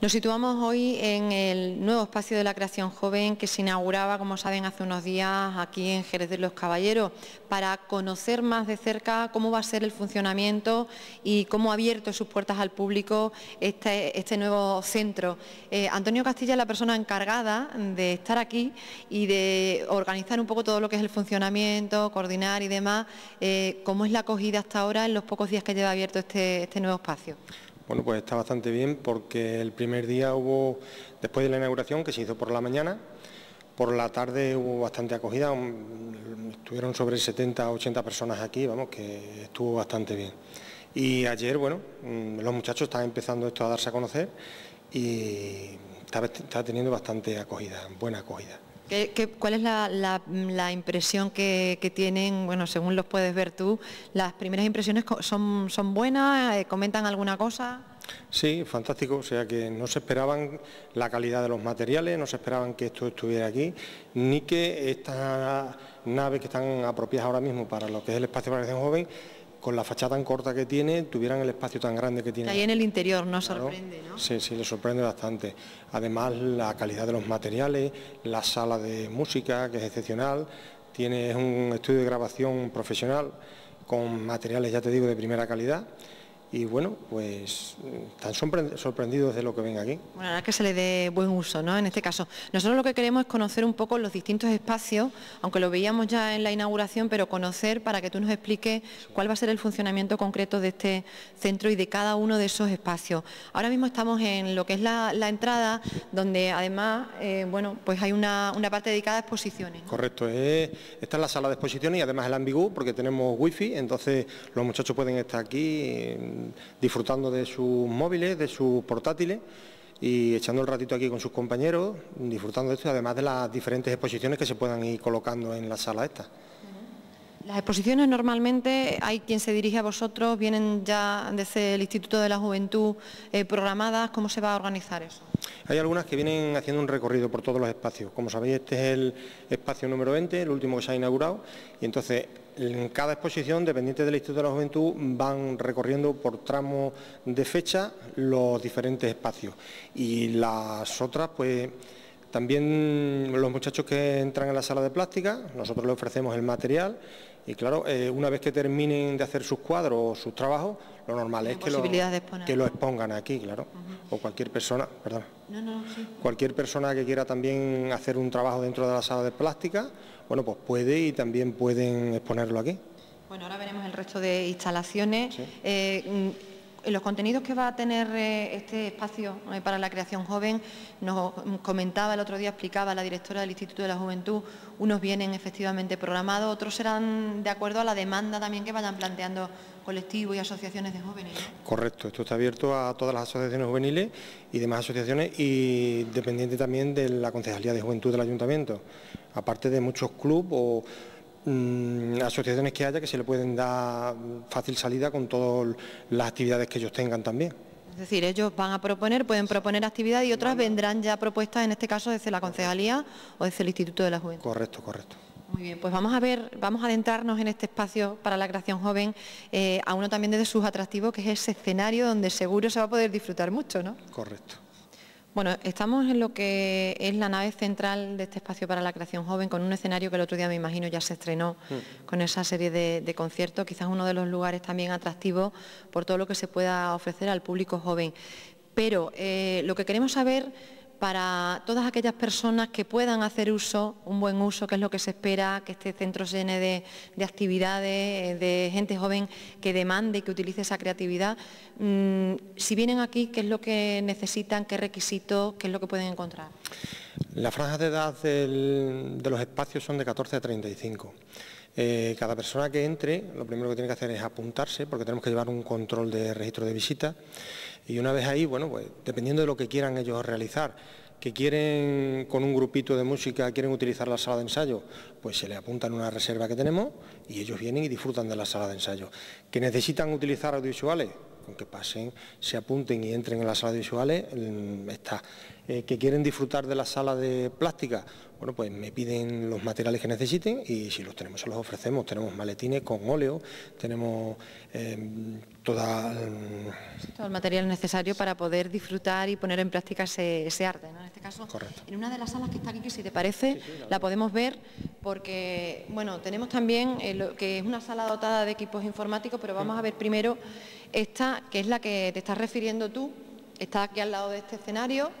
Nos situamos hoy en el nuevo espacio de la creación joven que se inauguraba, como saben, hace unos días aquí en Jerez de los Caballeros, para conocer más de cerca cómo va a ser el funcionamiento y cómo ha abierto sus puertas al público este, este nuevo centro. Eh, Antonio Castilla es la persona encargada de estar aquí y de organizar un poco todo lo que es el funcionamiento, coordinar y demás. Eh, ¿Cómo es la acogida hasta ahora en los pocos días que lleva abierto este, este nuevo espacio? Bueno, pues está bastante bien porque el primer día hubo, después de la inauguración, que se hizo por la mañana, por la tarde hubo bastante acogida, estuvieron sobre 70 80 personas aquí, vamos, que estuvo bastante bien. Y ayer, bueno, mm, los muchachos están empezando esto a darse a conocer y está, teniendo bastante acogida, buena acogida. Cuál es la, impresión que, tienen, bueno, según los puedes ver tú, las primeras impresiones son, buenas, eh, comentan alguna cosa? Sí, fantástico, o sea que no se esperaban la calidad de los materiales, no se esperaban que esto estuviera aquí, ni que estas naves que están apropiadas ahora mismo para lo que es el espacio de acción joven con la fachada tan corta que tiene, tuvieran el espacio tan grande que tiene. Ahí en el interior nos sorprende, ¿no? Sí, sí, le sorprende bastante. Además, la calidad de los materiales, la sala de música, que es excepcional, tiene un estudio de grabación profesional con materiales, ya te digo, de primera calidad y bueno, pues están sorprendidos de lo que ven aquí. Bueno, la que se le dé buen uso, ¿no? En este caso, nosotros lo que queremos es conocer un poco los distintos espacios, aunque lo veíamos ya en la inauguración, pero conocer para que tú nos expliques cuál va a ser el funcionamiento concreto de este centro y de cada uno de esos espacios. Ahora mismo estamos en lo que es la, entrada, donde además, eh, bueno, pues hay una, parte dedicada a exposiciones. Correcto, esta es la sala de exposiciones y además el ambigú, porque tenemos wifi, entonces los muchachos pueden estar aquí disfrutando de sus móviles, de sus portátiles y echando el ratito aquí con sus compañeros, disfrutando de esto, además de las diferentes exposiciones que se puedan ir colocando en la sala esta. Las exposiciones normalmente hay quien se dirige a vosotros, vienen ya desde el Instituto de la Juventud eh, programadas, ¿cómo se va a organizar eso? Hay algunas que vienen haciendo un recorrido por todos los espacios. Como sabéis, este es el espacio número 20, el último que se ha inaugurado, y entonces en cada exposición, dependientes del Instituto de la Juventud, van recorriendo por tramos de fecha los diferentes espacios. Y las otras, pues también los muchachos que entran en la sala de plástica, nosotros les ofrecemos el material y claro, eh, una vez que terminen de hacer sus cuadros o sus trabajos, lo normal es que lo, que lo, expongan aquí, claro. O cualquier persona, perdón. Cualquier persona que quiera también hacer un trabajo dentro de la sala de plástica, bueno, pues puede y también pueden exponerlo aquí. Bueno, ahora veremos el resto de instalaciones. Eh, en los contenidos que va a tener eh, este espacio eh, para la creación joven, nos comentaba el otro día, explicaba la directora del Instituto de la Juventud, unos vienen efectivamente programados, otros serán de acuerdo a la demanda también que vayan planteando colectivos y asociaciones de jóvenes. Correcto, esto está abierto a todas las asociaciones juveniles y demás asociaciones y dependiente también de la Concejalía de Juventud del Ayuntamiento, aparte de muchos clubes o Mm, asociaciones que haya que se le pueden dar fácil salida con todas las actividades que ellos tengan también. Es decir, ellos van a proponer, pueden proponer actividades y otras vendrán ya propuestas, en este caso desde la Concejalía o desde el Instituto de la Juventud. Correcto, correcto. Muy bien, pues vamos a ver, vamos a adentrarnos en este espacio para la creación joven, eh, a uno también de sus atractivos, que es ese escenario donde seguro se va a poder disfrutar mucho, ¿no? Correcto. Bueno, estamos en lo que es la nave central de este espacio para la creación joven, con un escenario que el otro día me imagino ya se estrenó mm. con esa serie de, conciertos, quizás uno de los lugares también atractivos por todo lo que se pueda ofrecer al público joven. Pero eh, lo que queremos saber para todas aquellas personas que puedan hacer uso, un buen uso, que es lo que se espera, que este centro se llene de, actividades, de gente joven que demande y que utilice esa creatividad. Mm, si vienen aquí, ¿qué es lo que necesitan? ¿Qué requisitos? ¿Qué es lo que pueden encontrar? Las franjas de edad de los espacios son de 14 a 35. Eh, cada persona que entre, lo primero que tiene que hacer es apuntarse, porque tenemos que llevar un control de registro de visita. Y una vez ahí, bueno, pues dependiendo de lo que quieran ellos realizar, que quieren con un grupito de música, quieren utilizar la sala de ensayo, pues se le apuntan una reserva que tenemos y ellos vienen y disfrutan de la sala de ensayo. Que necesitan utilizar audiovisuales, con que pasen, se apunten y entren en la sala de visuales, mm, está. Eh, que quieren disfrutar de la sala de plástica, bueno, pues me piden los materiales que necesiten y si los tenemos se los ofrecemos. Tenemos maletines con óleo, tenemos eh, toda... Todo el material necesario para poder disfrutar y poner en práctica ese, arte, ¿no? En este caso, en una de las salas que está aquí, que si te parece, la, podemos ver porque, bueno, tenemos también eh, lo que es una sala dotada de equipos informáticos, pero vamos a ver primero esta, que es la que te estás refiriendo tú, está aquí al lado de este escenario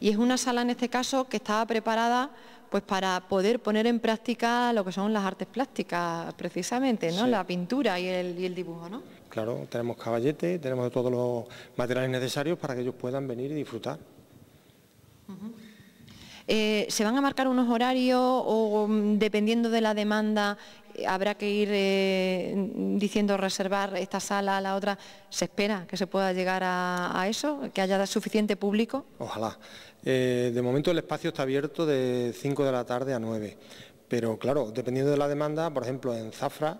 y es una sala en este caso que estaba preparada pues para poder poner en práctica lo que son las artes plásticas, precisamente, ¿no? La pintura y el, dibujo, ¿no? Claro, tenemos caballete, tenemos todos los materiales necesarios para que ellos puedan venir y disfrutar. Eh, ¿Se van a marcar unos horarios o mm, dependiendo de la demanda habrá que ir eh, diciendo reservar esta sala a la otra? ¿Se espera que se pueda llegar a, a eso, que haya suficiente público? Ojalá. Eh, de momento el espacio está abierto de 5 de la tarde a 9, pero claro, dependiendo de la demanda, por ejemplo en Zafra,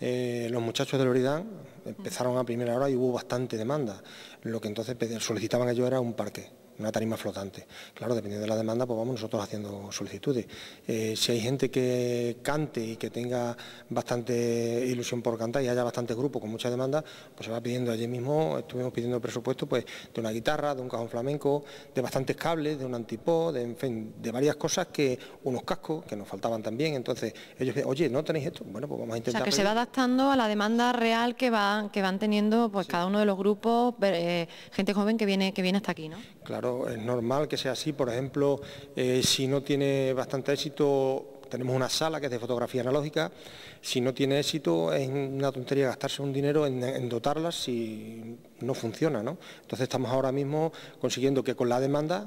eh, los muchachos del Oridán empezaron a primera hora y hubo bastante demanda. Lo que entonces solicitaban ellos era un parque una tarima flotante. Claro, dependiendo de la demanda, pues vamos nosotros haciendo solicitudes. Eh, si hay gente que cante y que tenga bastante ilusión por cantar y haya bastantes grupos con mucha demanda, pues se va pidiendo allí mismo, estuvimos pidiendo presupuesto pues, de una guitarra, de un cajón flamenco, de bastantes cables, de un antipó, de, en fin, de varias cosas que, unos cascos que nos faltaban también. Entonces, ellos dicen, oye, ¿no tenéis esto? Bueno, pues vamos a intentar. O sea, que se va adaptando a la demanda real que van, que van teniendo pues cada uno de los grupos, eh, gente joven que viene, que viene hasta aquí, ¿no? Claro, es normal que sea así. Por ejemplo, eh, si no tiene bastante éxito, tenemos una sala que es de fotografía analógica. Si no tiene éxito, es una tontería gastarse un dinero en, dotarlas si no funciona. ¿no? Entonces estamos ahora mismo consiguiendo que con la demanda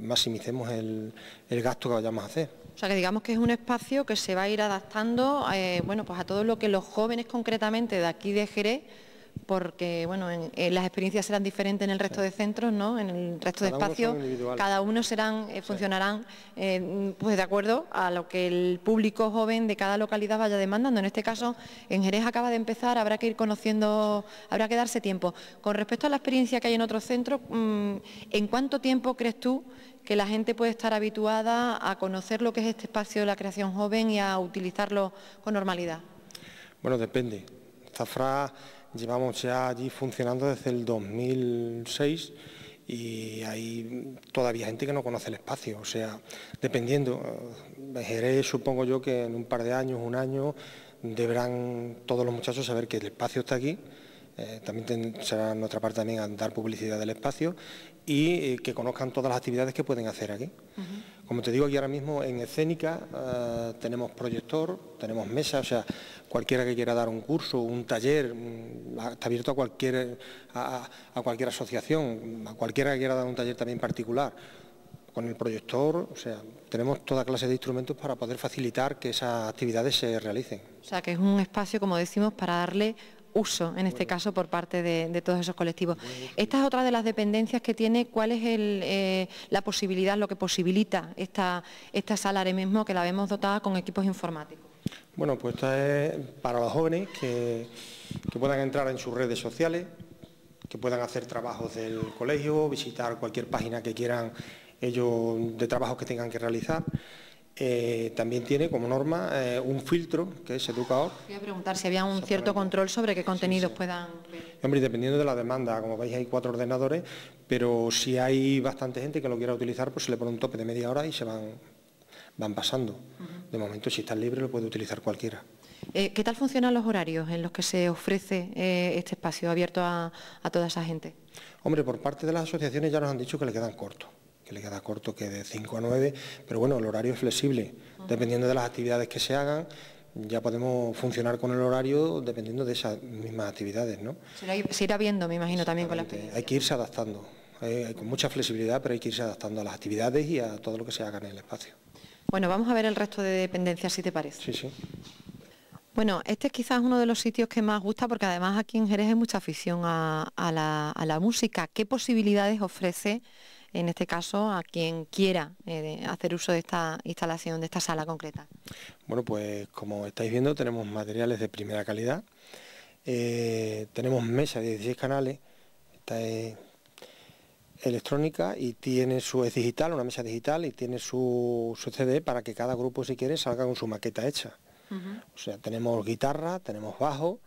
maximicemos el, gasto que vayamos a hacer. O sea que digamos que es un espacio que se va a ir adaptando eh, bueno, pues a todo lo que los jóvenes concretamente de aquí de Jerez porque bueno, las experiencias serán diferentes en el resto de centros, ¿no? en el resto de espacios, cada uno serán, eh, funcionarán eh, pues de acuerdo a lo que el público joven de cada localidad vaya demandando. En este caso, en Jerez acaba de empezar, habrá que ir conociendo, habrá que darse tiempo. Con respecto a la experiencia que hay en otros centros, mm, ¿en cuánto tiempo crees tú que la gente puede estar habituada a conocer lo que es este espacio de la creación joven y a utilizarlo con normalidad? Bueno, depende. Zafra Llevamos ya allí funcionando desde el 2006 y hay todavía gente que no conoce el espacio, o sea, dependiendo, eh, Jerez supongo yo que en un par de años, un año, deberán todos los muchachos saber que el espacio está aquí, eh, también será nuestra parte también dar publicidad del espacio y eh, que conozcan todas las actividades que pueden hacer aquí. Como te digo, aquí ahora mismo en escénica tenemos proyector, tenemos mesa, o sea, cualquiera que quiera dar un curso, un taller, mm, está abierto a cualquier, a, cualquier asociación, a cualquiera que quiera dar un taller también particular con el proyector, o sea, tenemos toda clase de instrumentos para poder facilitar que esas actividades se realicen. O sea, que es un espacio, como decimos, para darle uso, en este caso, por parte de, todos esos colectivos. Esta es otra de las dependencias que tiene, ¿cuál es eh, la posibilidad, lo que posibilita esta, esta sala ahora mismo, que la vemos dotada con equipos informáticos? Bueno, pues esta es para los jóvenes que, puedan entrar en sus redes sociales, que puedan hacer trabajos del colegio, visitar cualquier página que quieran ellos de trabajos que tengan que realizar. Eh, también tiene como norma eh, un filtro que es educador. Voy a preguntar si había un cierto control sobre qué contenidos puedan ver. Hombre, dependiendo de la demanda, como veis hay cuatro ordenadores, pero si hay bastante gente que lo quiera utilizar, pues se le pone un tope de media hora y se van, van pasando. De momento, si está libre, lo puede utilizar cualquiera. Eh, ¿Qué tal funcionan los horarios en los que se ofrece eh, este espacio abierto a, toda esa gente? Hombre, por parte de las asociaciones ya nos han dicho que le quedan cortos, le queda corto que de 5 a 9, pero bueno, el horario es flexible, dependiendo de las actividades que se hagan, ya podemos funcionar con el horario dependiendo de esas mismas actividades, ¿no? Se irá viendo, me imagino, también con la experiencia. Hay que irse adaptando, hay, con mucha flexibilidad, pero hay que irse adaptando a las actividades y a todo lo que se haga en el espacio. Bueno, vamos a ver el resto de dependencias, si te parece. Sí, sí. Bueno, este es quizás uno de los sitios que más gusta porque además aquí en Jerez hay mucha afición a, la, música. ¿Qué posibilidades ofrece, en este caso, a quien quiera eh, hacer uso de esta instalación, de esta sala concreta? Bueno, pues como estáis viendo tenemos materiales de primera calidad, eh, tenemos mesa de 16 canales, esta es electrónica y tiene su es digital, una mesa digital y tiene su, su CD para que cada grupo si quiere salga con su maqueta hecha. O sea, tenemos guitarra, tenemos bajo,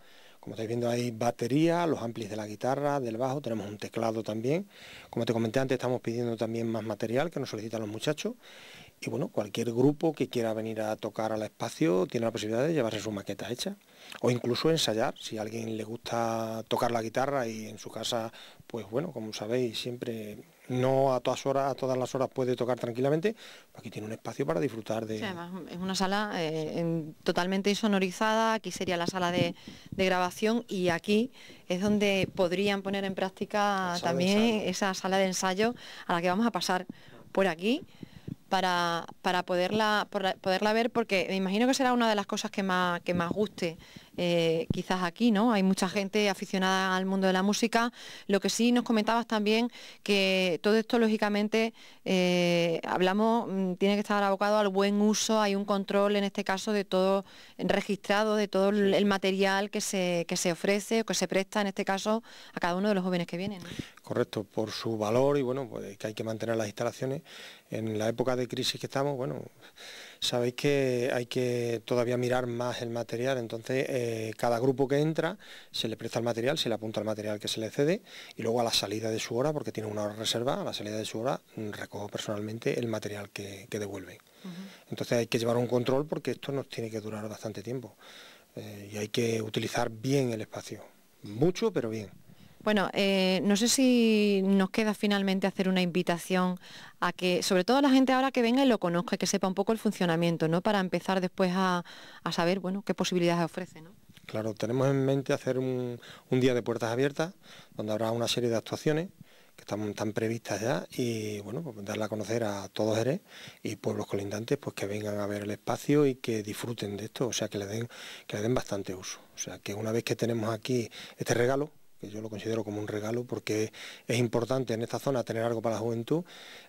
como estáis viendo hay batería, los amplis de la guitarra, del bajo, tenemos un teclado también. Como te comenté antes, estamos pidiendo también más material que nos solicitan los muchachos. Y bueno, cualquier grupo que quiera venir a tocar al espacio tiene la posibilidad de llevarse su maqueta hecha. O incluso ensayar, si a alguien le gusta tocar la guitarra y en su casa, pues bueno, como sabéis, siempre no a todas horas, a todas las horas puede tocar tranquilamente, aquí tiene un espacio para disfrutar de. Sí, además es una sala eh, totalmente insonorizada, aquí sería la sala de, grabación y aquí es donde podrían poner en práctica también esa sala de ensayo a la que vamos a pasar por aquí para, para poderla, poderla ver porque me imagino que será una de las cosas que más, que más guste eh, quizás aquí, ¿no? Hay mucha gente aficionada al mundo de la música. Lo que sí nos comentabas también que todo esto, lógicamente, eh, hablamos, mm, tiene que estar abocado al buen uso, hay un control en este caso de todo registrado, de todo el material que se, que se ofrece o que se presta, en este caso, a cada uno de los jóvenes que vienen. Correcto, por su valor y bueno, pues que hay que mantener las instalaciones. En la época de crisis que estamos, bueno, sabéis que hay que todavía mirar más el material, entonces eh, cada grupo que entra se le presta el material, se le apunta el material que se le cede y luego a la salida de su hora, porque tiene una hora reserva, a la salida de su hora mm, recojo personalmente el material que, devuelve. Entonces hay que llevar un control porque esto nos tiene que durar bastante tiempo eh, y hay que utilizar bien el espacio, mucho pero bien. Bueno, eh, no sé si nos queda finalmente hacer una invitación a que, sobre todo a la gente ahora que venga y lo conozca, que sepa un poco el funcionamiento, ¿no? Para empezar después a, saber, bueno, qué posibilidades ofrece, ¿no? Claro, tenemos en mente hacer un, día de puertas abiertas, donde habrá una serie de actuaciones que están, previstas ya y bueno, pues darle a conocer a todos Jerez y pueblos colindantes pues que vengan a ver el espacio y que disfruten de esto, o sea que le den, que le den bastante uso. O sea que una vez que tenemos aquí este regalo, que yo lo considero como un regalo porque es importante en esta zona tener algo para la juventud,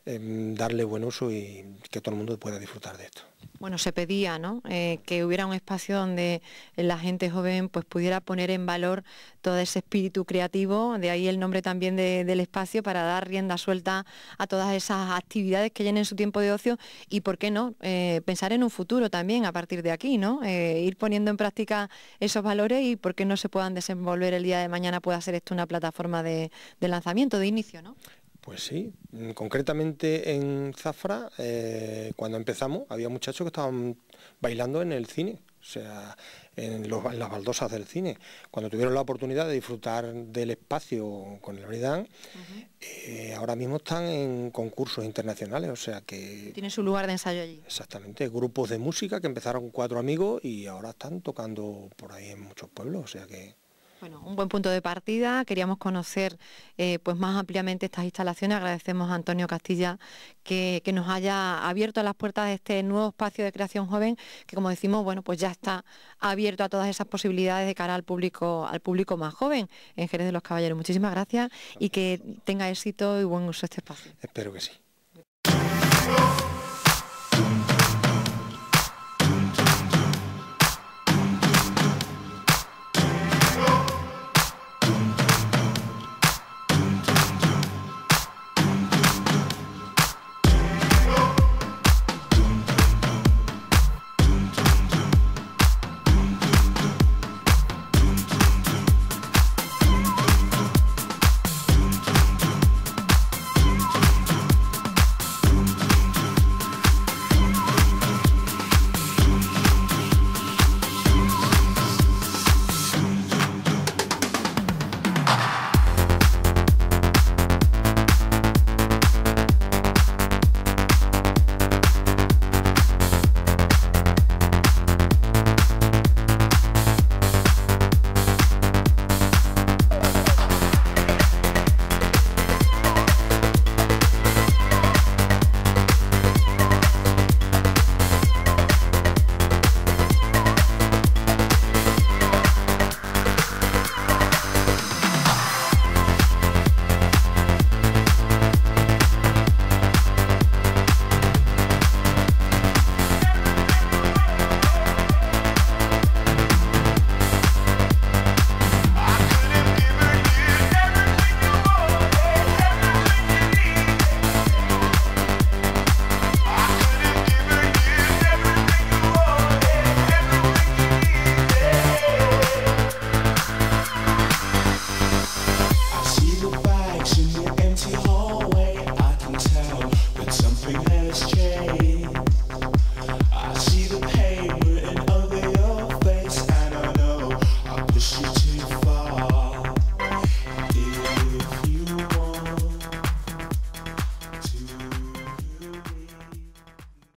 em, darle buen uso y que todo el mundo pueda disfrutar de esto. Bueno, se pedía ¿no? Eh, que hubiera un espacio donde la gente joven pues, pudiera poner en valor todo ese espíritu creativo, de ahí el nombre también del espacio, para dar rienda suelta a todas esas actividades que llenen su tiempo de ocio y, ¿por qué no?, eh, pensar en un futuro también a partir de aquí, ¿no? Eh, ir poniendo en práctica esos valores y, ¿por qué no se puedan desenvolver el día de mañana, pueda ser esto una plataforma de, de lanzamiento, de inicio, ¿no? Pues sí, mm, concretamente en Zafra, eh, cuando empezamos, había muchachos que estaban bailando en el cine, o sea, en, las baldosas del cine. Cuando tuvieron la oportunidad de disfrutar del espacio con el Bridán, eh, ahora mismo están en concursos internacionales, o sea que... Tiene su lugar de ensayo allí. Exactamente, grupos de música que empezaron cuatro amigos y ahora están tocando por ahí en muchos pueblos, o sea que... Bueno, un buen punto de partida. Queríamos conocer eh, pues más ampliamente estas instalaciones. Agradecemos a Antonio Castilla que, nos haya abierto las puertas de este nuevo espacio de creación joven, que como decimos, bueno, pues ya está abierto a todas esas posibilidades de cara al público, al público más joven en Jerez de los Caballeros. Muchísimas gracias y que tenga éxito y buen uso este espacio. Espero que sí.